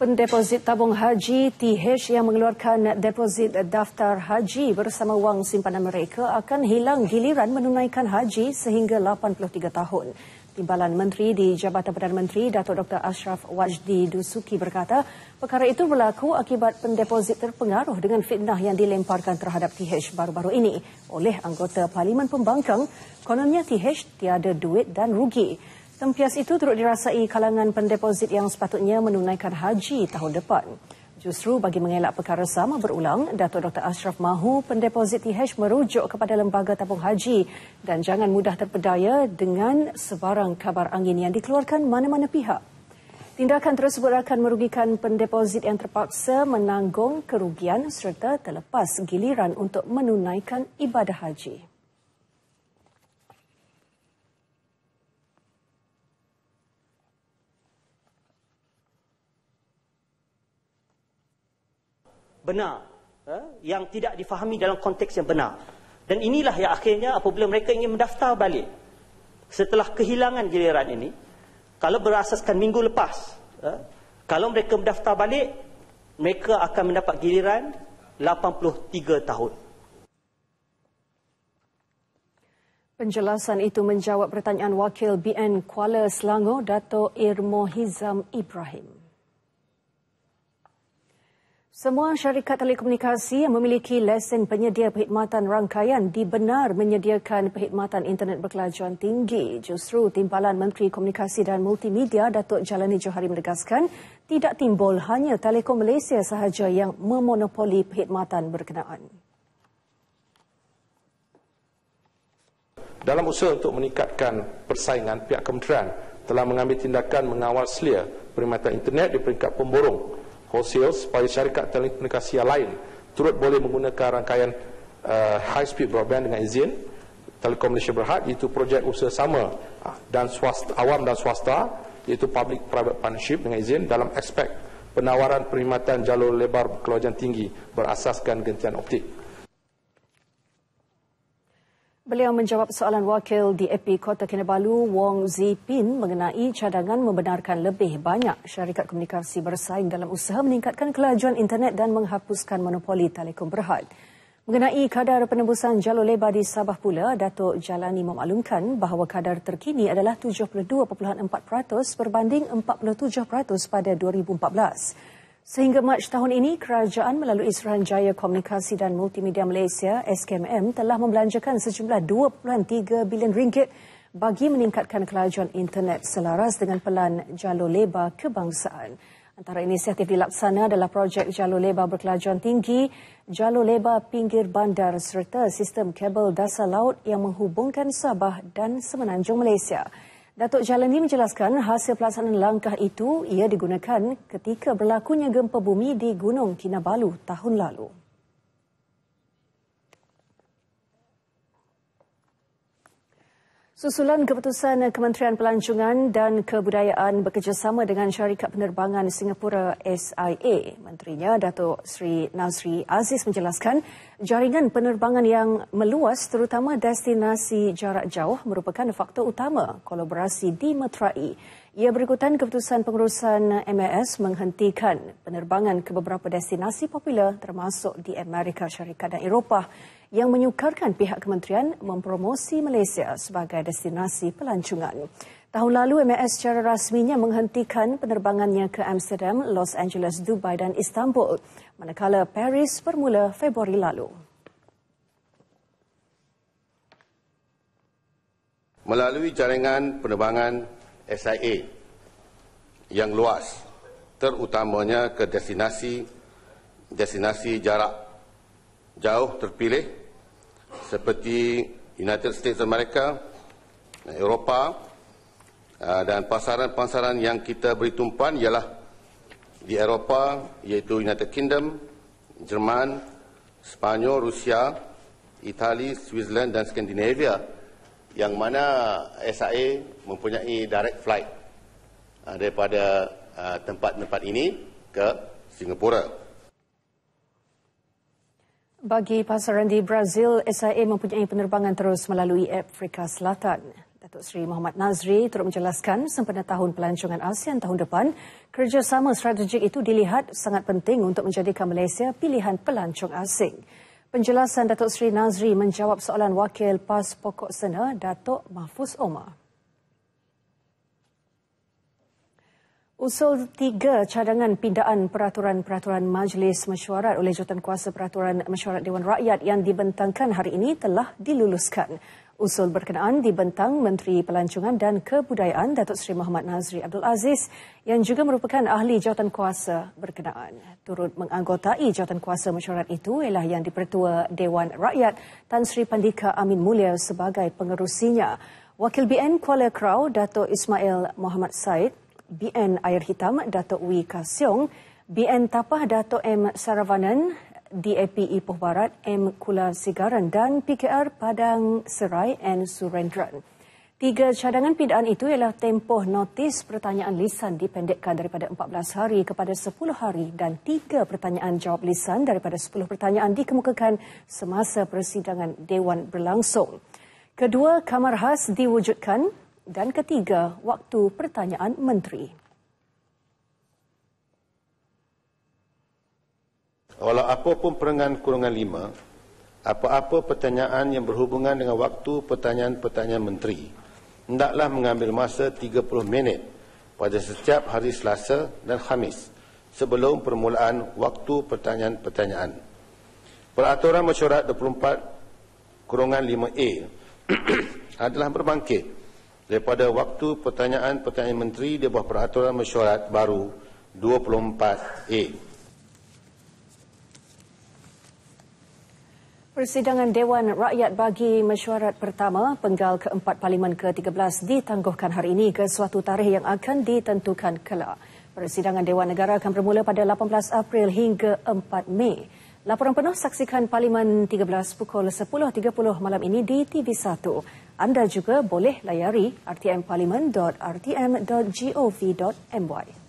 Pendeposit tabung haji TH yang mengeluarkan deposit daftar haji bersama wang simpanan mereka akan hilang giliran menunaikan haji sehingga 83 tahun. Timbalan Menteri di Jabatan Perdana Menteri Datuk Dr. Ashraf Wajdi Dusuki berkata, perkara itu berlaku akibat pendeposit terpengaruh dengan fitnah yang dilemparkan terhadap TH baru-baru ini oleh anggota Parlimen Pembangkang. Kononnya TH tiada duit dan rugi. Tempias itu turut dirasai kalangan pendeposit yang sepatutnya menunaikan haji tahun depan. Justru bagi mengelak perkara sama berulang, Datuk Dr. Ashraf mahu pendeposit TH merujuk kepada lembaga tabung haji dan jangan mudah terpedaya dengan sebarang kabar angin yang dikeluarkan mana-mana pihak. Tindakan tersebut akan merugikan pendeposit yang terpaksa menanggung kerugian serta terlepas giliran untuk menunaikan ibadah haji. Benar eh, yang tidak difahami dalam konteks yang benar. Dan inilah yang akhirnya apabila mereka ingin mendaftar balik setelah kehilangan giliran ini, kalau berasaskan minggu lepas, eh, kalau mereka mendaftar balik, mereka akan mendapat giliran 83 tahun. Penjelasan itu menjawab pertanyaan Wakil BN Kuala Selangor, Dato' Irmo Hizam Ibrahim. Semua syarikat telekomunikasi yang memiliki lesen penyedia perkhidmatan rangkaian dibenar menyediakan perkhidmatan internet berkelajuan tinggi. Justru Timbalan Menteri Komunikasi dan Multimedia Datuk Jalani Johari menegaskan tidak timbul hanya Telekom Malaysia sahaja yang memonopoli perkhidmatan berkenaan. Dalam usaha untuk meningkatkan persaingan, pihak kementerian telah mengambil tindakan mengawal selia perkhidmatan internet di peringkat pemborong wholesale supaya syarikat telekomunikasi yang lain turut boleh menggunakan rangkaian uh, high speed broadband dengan izin Telekom Malaysia Berhad iaitu projek usaha sama uh, dan swasta, awam dan swasta iaitu public private partnership dengan izin dalam aspek penawaran perkhidmatan jalur lebar keluaran tinggi berasaskan gentian optik. Beliau menjawab soalan wakil di EP Kota Kinabalu Wong Zipin mengenai cadangan membenarkan lebih banyak syarikat komunikasi bersaing dalam usaha meningkatkan kelajuan internet dan menghapuskan monopoli Telekom Berhad. Mengenai kadar penembusan jalur lebar di Sabah pula, Datuk Jalani memaklumkan bahawa kadar terkini adalah 72.4% berbanding 47% pada 2014. Sehingga Mac tahun ini, kerajaan melalui Suruhanjaya Komunikasi dan Multimedia Malaysia SKMM telah membelanjakan sejumlah 2.3 bilion ringgit bagi meningkatkan kelajuan internet selaras dengan pelan jalur lebar kebangsaan. Antara inisiatif dilaksana adalah projek jalur lebar berkelajuan tinggi, jalur lebar pinggir bandar serta sistem kabel dasar laut yang menghubungkan Sabah dan Semenanjung Malaysia. Datuk Jalani menjelaskan hasil pelaksanaan langkah itu ia digunakan ketika berlakunya gempa bumi di Gunung Kinabalu tahun lalu. Susulan keputusan Kementerian Pelancongan dan Kebudayaan bekerjasama dengan syarikat penerbangan Singapura SIA, Menterinya Datuk Sri Nazri Aziz menjelaskan jaringan penerbangan yang meluas terutama destinasi jarak jauh merupakan faktor utama kolaborasi di Metrai. Ia berikutan keputusan pengurusan MAS menghentikan penerbangan ke beberapa destinasi popular termasuk di Amerika Syarikat dan Eropah yang menyukarkan pihak kementerian mempromosi Malaysia sebagai destinasi pelancongan. Tahun lalu, MAS secara rasminya menghentikan penerbangannya ke Amsterdam, Los Angeles, Dubai dan Istanbul, manakala Paris bermula Februari lalu. Melalui jaringan penerbangan SIA yang luas, terutamanya ke destinasi destinasi jarak jauh terpilih seperti United States America, Eropah uh, dan pasaran-pasaran yang kita beri tumpuan ialah di Eropah iaitu United Kingdom, Jerman, Spanyol, Rusia, Itali, Switzerland dan Skandinavia yang mana SAA mempunyai direct flight uh, daripada uh, tempat-tempat ini ke Singapura. Bagi pasaran di Brazil, SIA mempunyai penerbangan terus melalui Afrika Selatan. Datuk Seri Muhammad Nazri turut menjelaskan sempena tahun pelancongan ASEAN tahun depan, kerjasama strategik itu dilihat sangat penting untuk menjadikan Malaysia pilihan pelancong asing. Penjelasan Datuk Seri Nazri menjawab soalan Wakil PAS Pokok Sena Datuk Mahfuz Omar. Usul tiga cadangan pindaan peraturan-peraturan Majlis Mesyuarat oleh Jawatan Kuasa Peraturan Mesyuarat Dewan Rakyat yang dibentangkan hari ini telah diluluskan. Usul berkenaan dibentang Menteri Pelancongan dan Kebudayaan Datuk Seri Muhammad Nazri Abdul Aziz yang juga merupakan ahli jawatan kuasa berkenaan. Turut menganggotai jawatan kuasa mesyuarat itu ialah yang dipertua Dewan Rakyat Tan Sri Pandika Amin Mulia sebagai pengerusinya. Wakil BN Kuala Krau Datuk Ismail Muhammad Said BN Air Hitam Datuk Wee Kasyong, BN Tapah Datuk M Saravanan, DAP Ipoh Barat M Kula Sigaran dan PKR Padang Serai N Surendran. Tiga cadangan pindaan itu ialah tempoh notis pertanyaan lisan dipendekkan daripada 14 hari kepada 10 hari dan tiga pertanyaan jawab lisan daripada 10 pertanyaan dikemukakan semasa persidangan Dewan berlangsung. Kedua kamar khas diwujudkan dan ketiga, waktu pertanyaan menteri. Walau apa pun perengan kurungan lima, apa-apa pertanyaan yang berhubungan dengan waktu pertanyaan-pertanyaan menteri, hendaklah mengambil masa 30 minit pada setiap hari Selasa dan Khamis sebelum permulaan waktu pertanyaan-pertanyaan. Peraturan Mesyuarat 24 kurungan 5A adalah berbangkit daripada waktu pertanyaan-pertanyaan menteri di bawah peraturan mesyuarat baru 24A. Persidangan Dewan Rakyat bagi mesyuarat pertama penggal keempat Parlimen ke-13 ditangguhkan hari ini ke suatu tarikh yang akan ditentukan kelak. Persidangan Dewan Negara akan bermula pada 18 April hingga 4 Mei. Laporan penuh saksikan Parlimen 13 pukul 10.30 malam ini di TV1. Anda juga boleh layari rtmparlimen.rtm.gov.my.